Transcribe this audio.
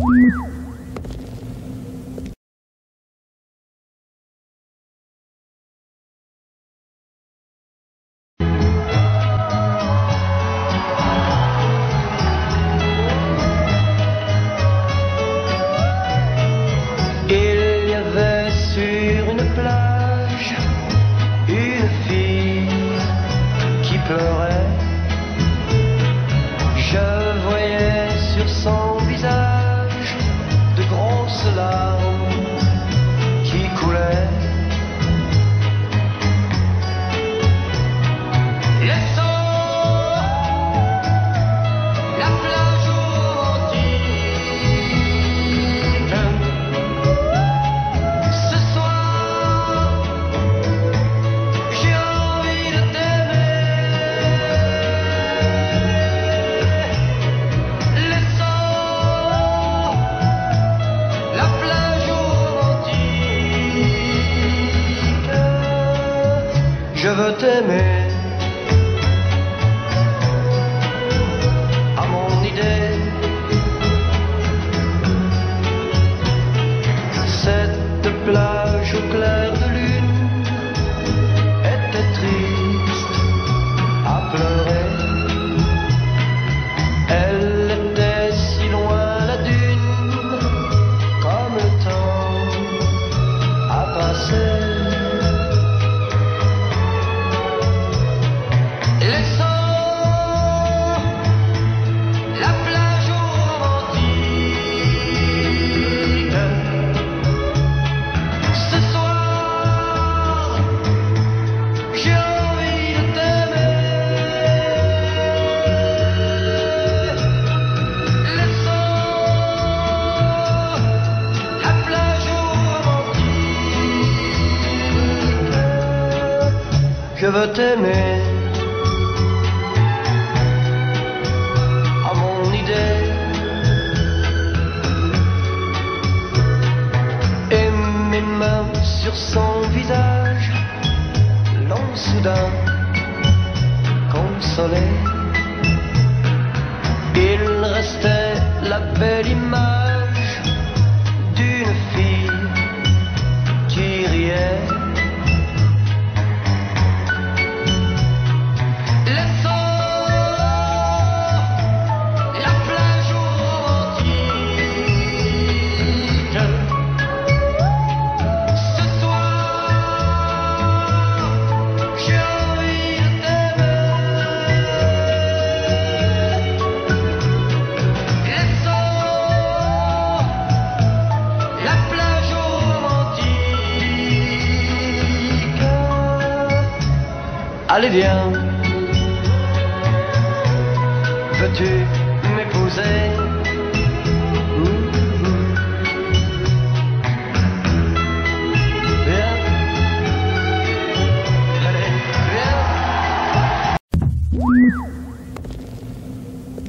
Música je veux t'aimer. À mon idée, cette place. Je veux t'aimer. À mon idée. Et mes mains sur son visage l'ont soudain consolé. Il restait la belle image Allez viens, veux-tu m'épouser?